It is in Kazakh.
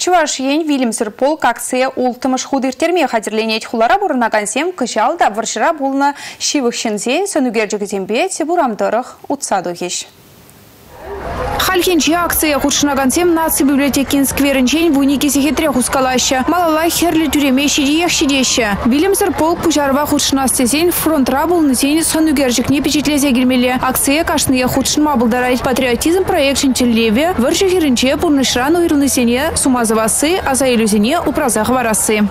Чуваш ен Вильямсыр полк акция ултымыш худыртерме хадерленет хулара бурнагансем кышал да варшыра булна шивықшынзе сөнүгерджігізембе бурамдырық утсаду еш. Хальхинчи акция худшнагансем наци библиотекин скверінчен вунике сехетре хускалаща. Малала херли тюреме шидиех шидеща. Вильямсыр полк пужарва худшнастесен фронтра булнысен сонугержикне печетлесе келмеле. Акция кашные худшнма булдарайт патриотизм проект шинчеллеве, вырши херінче пурнышран уйрунысене сумазавасы, аза иллюзине упразах варасы.